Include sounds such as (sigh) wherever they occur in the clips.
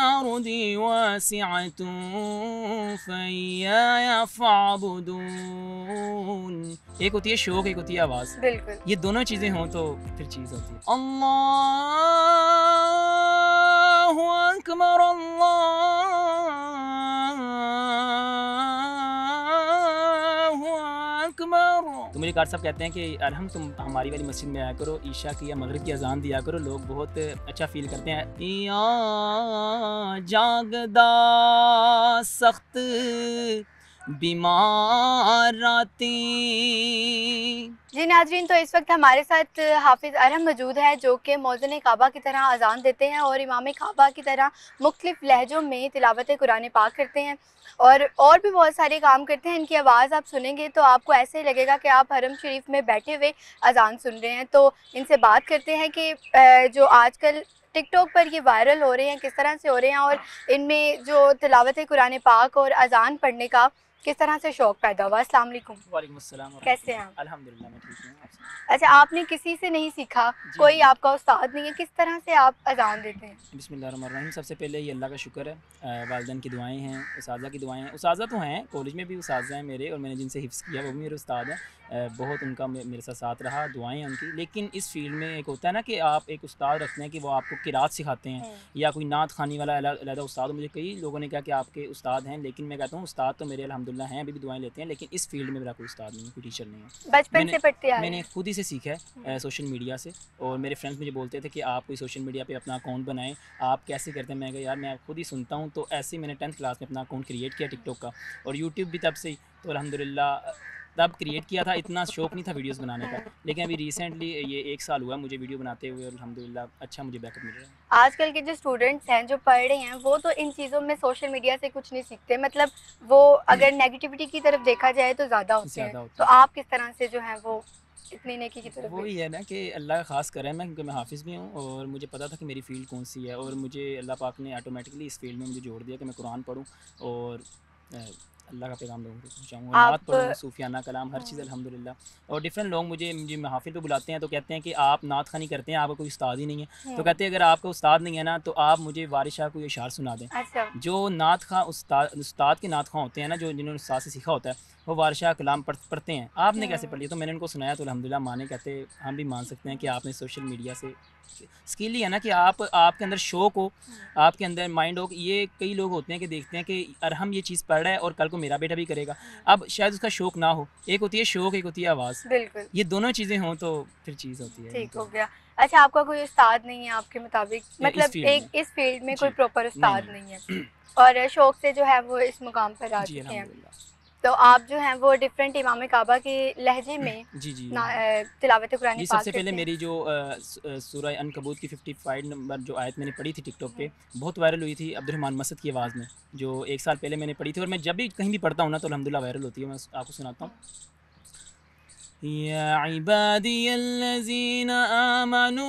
अरदी वासिअतुन फइयाया फ़अबुदून एक होती है शौक एक होती है आवाज़ बिल्कुल ये दोनों चीज़ें हों तो फिर चीज़ होती है अल्लाहु अकबर अल्लाहु तो मुझे कार साहब कहते हैं कि अरहम, तुम हमारी वाली मस्जिद में आया करो, ईशा की या मगरब की अजान दिया करो, लोग बहुत अच्छा फील करते हैं। जागदा सख्त बीमाराती जी नाजरीन तो इस वक्त हमारे साथ हाफिज़ अरहम मौजूद है, जो कि मौजन काबा की तरह अजान देते हैं और इमाम काबा की तरह मुख्तफ लहजों में तिलावत कुरान पाक करते हैं और और भी बहुत सारे काम करते हैं। इनकी आवाज़ आप सुनेंगे तो आपको ऐसे लगेगा कि आप हरम शरीफ में बैठे हुए अजान सुन रहे हैं। तो इनसे बात करते हैं कि जो आजकल टिकटॉक पर ये वायरल हो रहे हैं, किस तरह से हो रहे हैं और इनमें जो तिलावत कुरान पाक और अजान पढ़ने का किस तरह से शौक पैदा हुआ? अस्सलाम वालेकुम। कैसे हैं अल्हम्दुलिल्लाह मैं ठीक हूँ अच्छा आपने किसी से नहीं सीखा? कोई आपका उस्ताद नहीं है? किस तरह से आप अजान देते हैं? बिस्मिल्लाहिर्रहमानिर्रहीम। सबसे पहले ये अल्लाह का शुक्र है वालदेन की दुआएँ हैं उसाजा की दुआएँ हैं। उसाजा तो हैं कॉलेज में भी उसाजा हैं मेरे और मैंने जिनसे हिफ्स किया वो भी मेरे उस्ताद हैं। बहुत उनका मेरे साथ साथ रहा दुआएँ उनकी। लेकिन इस फ़ील्ड में एक होता है ना कि आप एक उस्ताद रखते हैं कि वो आपको किरात सिखाते हैं या कोई नात खानी वाला अलहदा उस्ताद मुझे कई लोगों ने कहा कि आपके उस्ताद हैं लेकिन मैं कहता हूँ उस्ताद तो मेरे अलहमदिल्ला हैं अभी भी दुआएँ लेते हैं लेकिन इस फ़ील्ड में मेरा कोई उस्ताद नहीं है कोई टीचर नहीं है। बचपन से पढ़ते हैं मैंने खुद ही से सीखा है सोशल मीडिया से और मेरे फ्रेंड्स मुझे बोलते थे कि आप कोई सोशल मीडिया पर अपना अकाउंट बनाएँ आप कैसे करते हैं? मैं यार मैं खुद ही सुनता हूँ। तो ऐसे ही मैंने टेंथ क्लास में अपना अकाउंट क्रिएट किया टिकटॉक का और यूट्यूब भी तब से ही तो अलहमदिल्ला तब क्रिएट किया था इतना शौक नहीं था वीडियोस बनाने का। लेकिन अभी रिसेंटली ये एक साल हुआ मुझे वीडियो बनाते हुए और अलहमदिल्ला अच्छा मुझे बैकअप मिल रहा है। आजकल के जो स्टूडेंट्स हैं जो पढ़ रहे हैं वो तो इन चीज़ों में सोशल मीडिया से कुछ नहीं सीखते। मतलब वो अगर नेगेटिविटी की तरफ़ देखा जाए तो ज़्यादा होते हैं। तो आप किस तरह से जो है वो इतनी नेकी की तरफ़ वही है ना कि अल्लाह ख़ास करे मैं क्योंकि मैं हाफिज़ भी हूँ और मुझे पता था कि मेरी फ़ील्ड कौन सी है और मुझे अल्लाह पाक ने ऑटोमेटिकली इस फ़ील्ड में मुझे जोड़ दिया कि मैं कुरान पढ़ूँ और अल्लाह का पैगाम लोगों को पहुँचाऊँ। नात पढ़ूँ सूफियाना कलाम हर चीज़ अल्हम्दुलिल्लाह। और डिफरेंट लोग मुझे मुझे महफिल पे बुलाते हैं तो कहते हैं कि आप नात खानी करते हैं आपका कोई उस्ताद ही नहीं है। तो कहते हैं अगर आपका उस्ताद नहीं है ना तो आप मुझे वारिश शाह को इशार सुना दें। अच्छा। जो नात खां उस्ताद उस्ताद के नात खां होते हैं ना जो जिन्होंने उस्ताद से सीखा होता है वो वारशाह कलाम पढ़ पढ़ते हैं। आपने कैसे पढ़? लिया तो मैंने उनको सुनाया तो अलहमदिल्ला माने कहते हम भी मान सकते हैं कि आपने सोशल मीडिया से स्किल ही है ना कि आप आपके अंदर शौक हो आपके अंदर माइंड हो ये कई लोग होते हैं कि देखते हैं कि अरहम ये चीज़ पढ़ रहा है और कल को मेरा बेटा भी करेगा। अब शायद उसका शौक ना हो। एक होती है शौक एक होती है आवाज़। बिल्कुल। ये दोनों चीज़ें हों तो फिर चीज़ होती है। ठीक हो गया। अच्छा आपका कोई उस्ताद नहीं है आपके मुताबिक? मतलब एक इस फ़ील्ड में कोई प्रॉपर उस्ताद नहीं। है। और शौक से जो है वो इस मुकाम पर आ चुके हैं। तो आप जो हैं वो डिफरेंट इमाम काबा के लहजे में (clears throat) जी जी। तिलावत कुरान सबसे पहले मेरी जो सूरह अनकबूत की 55 नंबर जो आयत मैंने पढ़ी थी टिकटॉक पे बहुत वायरल हुई थी अब्दुलरहमान मसद की आवाज़ में जो एक साल पहले मैंने पढ़ी थी और मैं जब भी कहीं भी पढ़ता हूँ ना तो अलहमदिल्ला वायरल होती है मैं आपको सुनाता हूँ। या इबादी आमनू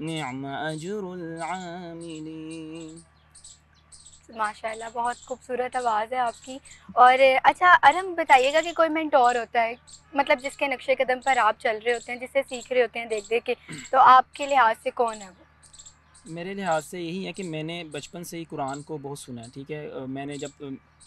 नियम माशाल्लाह बहुत खूबसूरत आवाज़ है आपकी। और अच्छा अरम बताइएगा कि कोई मेंटोर होता है? मतलब जिसके नक्शे कदम पर आप चल रहे होते हैं जिससे सीख रहे होते हैं देख देख के तो आपके लिहाज से कौन है वो? मेरे लिहाज से यही है कि मैंने बचपन से ही कुरान को बहुत सुना है ठीक है? मैंने जब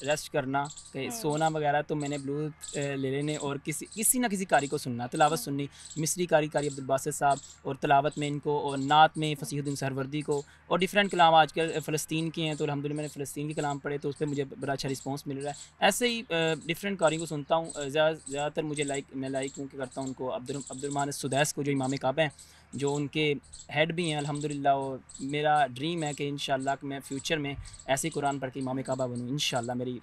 रेस्ट करना कि हम्म। सोना वगैरह तो मैंने ब्लूटूथ ले लेने और किसी किसी ना किसी कारी को सुनना तलावत सुननी मिस्री कारी कारी अब्दुल बासित साहब और तलावत में इनको और नात में फसीहुद्दीन सरवर्दी को और डिफरेंट कलाम आजकल फ़लस्तीन के हैं तो अलहमदिल्ला मैंने फ़लस्तीन के कलाम पढ़े तो उस पर मुझे बड़ा अच्छा रिस्पॉन्स मिल रहा है ऐसे ही डिफरेंट कारी को सुनता हूँ ज़्यादातर मुझे लाइक मैं लाइक क्योंकि करता हूँ उनको अब्दुल अब्दुलरमान सुदैस को जो इमाम काबा हैं जो उनके हेड भी हैं अल्हम्दुलिल्लाह और मेरा ड्रीम है कि इन मैं फ्यूचर में ऐसे कुरान पढ़ के इमाम काबा बनूँ इन मेरी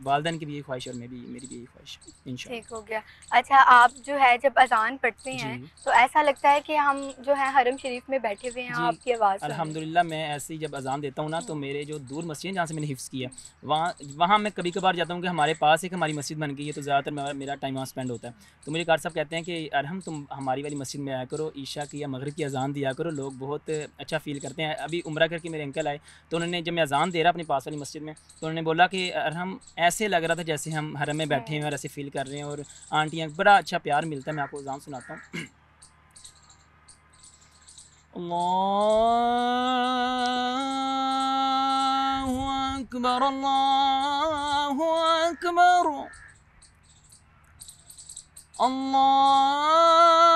वालदन की भी यही ख्वाहिश और मेरी मेरी भी यही ख्वाहिश इन ठीक हो गया। अच्छा आप जो है जब अजान पढ़ते हैं तो ऐसा लगता है कि हम जो है हरम शरीफ में बैठे हुए हैं आपकी आवाज़ अल्हम्दुलिल्लाह मैं ऐसे ही जब अजान देता हूँ ना तो मेरे जो दूर मस्जिद जहाँ से मैंने हिफ्स किया वहाँ वहाँ मैं कभी कभार जाता हूँ कि हमारे पास एक हमारी मस्जिद बन गई है तो ज़्यादातर मेरा टाइम वहाँ स्पेंड होता है। तो मेरे कार साहब कहते हैं कि अरहम तुम हमारी वाली मस्जिद में आया करो ईशा की या मगरब की अजान दिया करो लोग बहुत अच्छा फील करते हैं। अभी उम्र करके मेरे अंकल आए तो उन्होंने जब मैं अजान दे रहा अपने पास वाली मस्जिद में तो उन्होंने बोला कि अरहम ऐसे लग रहा था जैसे हम हरम में बैठे हैं और ऐसे फील कर रहे हैं और आंटियाँ बड़ा अच्छा प्यार मिलता है मैं आपको अजान सुनाता हूँ। अल्लाह अकबर अल्लाह अकबर। अल्लाह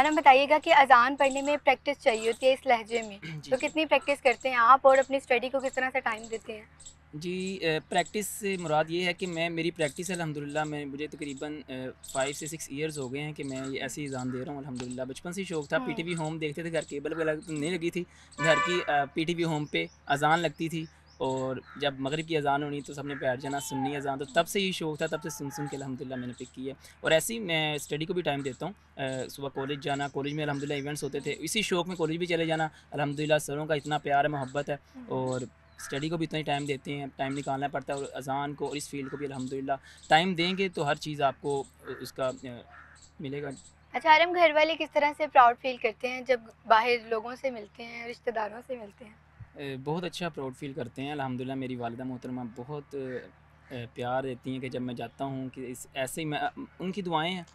अनम बताइएगा कि अजान पढ़ने में प्रैक्टिस चाहिए होती है इस लहजे में। (clears throat) तो कितनी प्रैक्टिस करते हैं आप और अपनी स्टडी को किस तरह से टाइम देते हैं? जी प्रैक्टिस से मुराद ये है कि मैं मेरी प्रैक्टिस अल्हम्दुलिल्लाह मैं मुझे तकरीबन फाइव से सिक्स इयर्स हो गए हैं कि मैं ये ऐसे ही एग्ज़ाम दे रहा हूँ अल्हम्दुलिल्लाह। बचपन से ही। शौक था। पीटीवी होम देखते थे घर केबल तो नहीं लगी थी। घर की पीटीवी होम पे अजान लगती थी। और जब मगरिब की अजान होनी तो सबने बैठ जाना सुननी अजान। तो तब से ही शौक था तब से सुन सुन के अलहमदिल्ला मैंने पिक की है। और ऐसे ही मैं स्टडी को भी टाइम देता हूँ। सुबह कॉलेज जाना कॉलेज में अल्हम्दुलिल्लाह इवेंट्स होते थे। इसी शौक में कॉलेज भी चले जाना। अलहमदिल्ला सरों का इतना प्यार है मोहब्बत है। और स्टडी को भी इतना ही टाइम देते हैं टाइम निकालना पड़ता है और अजान को और इस फ़ील्ड को भी अलहमदिल्ला टाइम देंगे तो हर चीज़ आपको उसका मिलेगा। अच्छा आरम घर वाले किस तरह से प्राउड फील करते हैं जब बाहर लोगों से मिलते हैं रिश्तेदारों से मिलते हैं? बहुत अच्छा प्राउड फील करते हैं अलहमदिल्ला मेरी वालदा मोहतरमा बहुत प्यार देती हैं कि जब मैं जाता हूँ कि इस ऐसे ही मैं उनकी दुआएँ हैं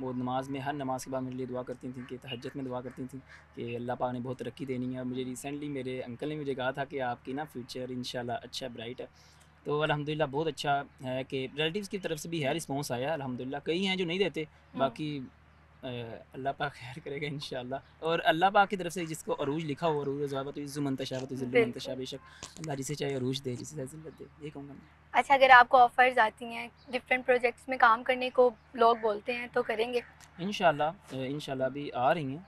वो नमाज़ में हर नमाज़ के बाद मेरे लिए दुआ करती थी कि तहज्जुद में दुआ करती थी कि अल्लाह पाक ने बहुत तरक्की देनी है और मुझे रिसेंटली मेरे अंकल ने मुझे कहा था कि आपकी ना फ्यूचर इंशाल्लाह अच्छा ब्राइट है तो अलहमदिल्ला बहुत अच्छा है कि रिलेटिव्स की तरफ़ से भी है रिस्पॉन्स आया अलहमदिल्ला कई हैं जो नहीं देते हम्म। बाकी अल्लाह पाक खैर करेगा इन और अल्लाह पाक की तरफ़ से जिसको अरूज लिखा हो अरूज ज़ाबत इज़्ज़ुमंतशा तो ज़िल्लुमंतशा बेशक। अल्लाह जिसे चाहे अरूज दे जिसे चाहे ज़िल्लत दे ये कहूँगा मैं। अच्छा अगर आपको ऑफर्स आती हैं डिफरेंट प्रोजेक्ट्स में काम करने को लोग बोलते हैं तो करेंगे। इन इंशाल्लाह भी आ रही हैं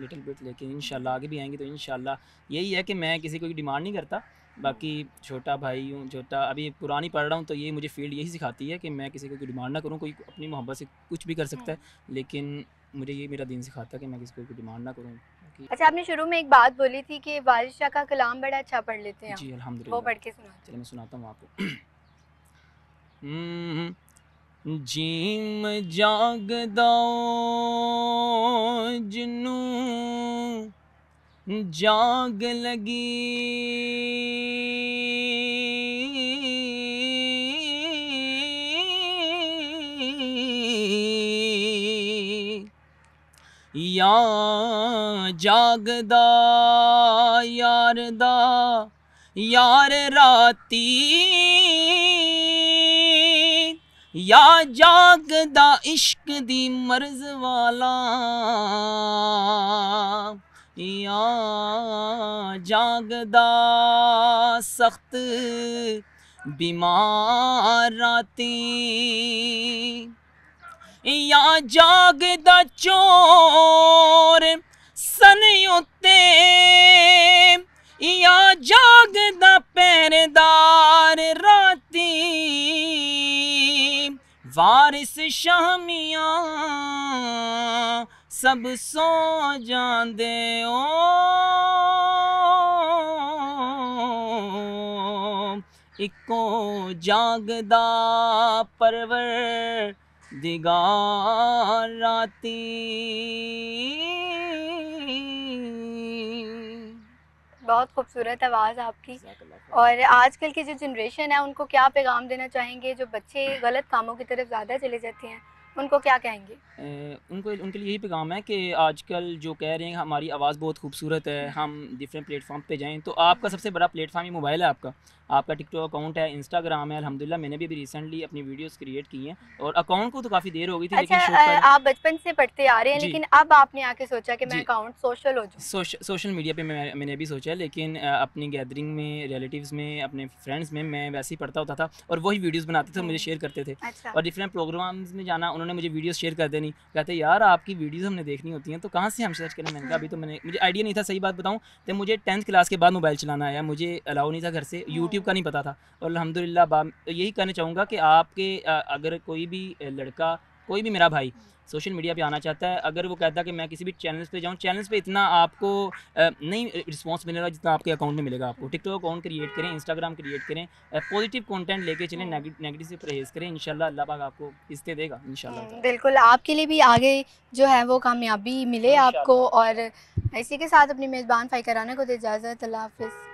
लिटिल बिट लेकिन इन आगे भी आएँगी तो इन यही है कि मैं किसी को डिमांड नहीं करता बाकी छोटा भाई हूँ छोटा अभी पुरानी पढ़ रहा हूँ तो ये मुझे फ़ील्ड यही सिखाती है कि मैं किसी को कोई डिमांड ना करूँ कोई अपनी मोहब्बत से कुछ भी कर सकता है लेकिन मुझे ये मेरा दिन सिखाता है कि मैं किसी को कोई डिमांड ना करूँ अच्छा आपने शुरू में एक बात बोली थी कि बारिशा का कलाम बड़ा अच्छा पढ़ लेते हैं जी अल्हम्दुलिल्लाह वो पढ़ के सुना चलिए मैं सुनाता हूँ आपको। हम्म, जीम जागदा जिनू जाग लगी या जागदा यार दा यार राती या जागदा इश्क दी मर्ज वाला या जागदा सख्त बीमार राती या जागदा चोर सन उत्ते या जागदा पहरेदार राती वारिस शामिया सब सो जाते ओ। इको जागदा परवर दिगार राती। बहुत खूबसूरत आवाज़ आपकी। और आजकल की जो जनरेशन है उनको क्या पैगाम देना चाहेंगे जो बच्चे गलत कामों की तरफ़ ज़्यादा चले जाते हैं? उनको क्या कहेंगे? उनको, उनके लिए यही पैगाम है कि आजकल जो कह रहे हैं, हमारी आवाज़ बहुत खूबसूरत है, हम डिफरेंट प्लेटफॉर्म पे जाएँ। तो आपका सबसे बड़ा प्लेटफॉर्म ही मोबाइल है आपका? आपका टिकटॉक अकाउंट है इंस्टाग्राम है अल्हम्दुलिल्लाह मैंने भी अभी रिसेंटली अपनी वीडियोस क्रिएट की हैं और अकाउंट को तो काफ़ी देर हो गई थी अच्छा, लेकिन आप बचपन से पढ़ते आ रहे हैं लेकिन अब आपने आके सोचा कि मैं अकाउंट सोशल हो जाऊँ? सोशल मीडिया पे मैं मैंने भी सोचा लेकिन अपनी गैदरिंग में रिलेटिव में अपने फ्रेंड्स में मैं वैसे ही पढ़ता होता था और वही वीडियोज़ बनाते थे मुझे शेयर हम्म। करते थे। अच्छा। और डिफरेंट प्रोग्राम्स में जाना उन्होंने मुझे वीडियोज़ शेयर कर देनी। कहते यार आपकी वीडियोज़ हमने देखनी होती हैं तो कहाँ से हम सर्च करें? मैंने कहा अभी तो मैंने मुझे आइडिया नहीं था सही बात बताऊँ तो मुझे टेंथ क्लास के बाद मोबाइल चलाना आया मुझे अलाउ नहीं था घर से यूट्यूब हाँ। का नहीं पता था। और अलहमदिल्ला तो यही कहना चाहूँगा कि आपके अगर कोई भी लड़का कोई भी मेरा भाई सोशल मीडिया पे आना चाहता है अगर वो कहता है कि मैं किसी भी चैनल पे जाऊँ चैनल्स पे इतना आपको नहीं रिस्पांस मिलेगा जितना आपके अकाउंट में मिलेगा आपको। टिकटॉक अकाउंट क्रिएट करें इंस्टाग्राम क्रिएट करें पॉजिटिव कंटेंट लेके चलें नेगेटिव से परहेज़ करें इंशाल्लाह अल्लाह पाक आपको इससे देगा हम्म, बिल्कुल आपके लिए भी आगे जो है वो कामयाबी मिले आपको और इसी के साथ अपनी मेज़बान फ़ाई कराना को इजाज़त अल्लाह हाफ़िज़।